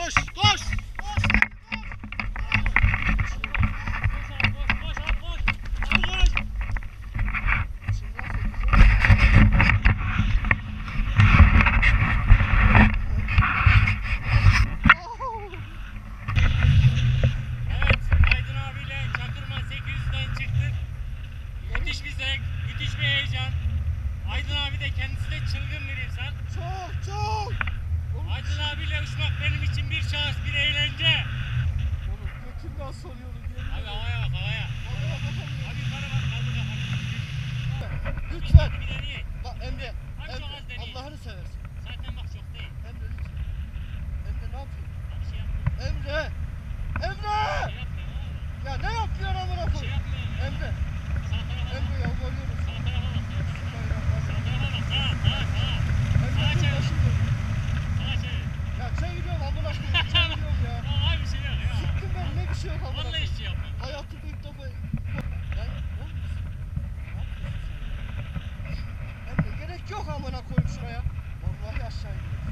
Dois, dois! Look. Amına koyayım şuraya. Vallahi aşağı iniyoruz.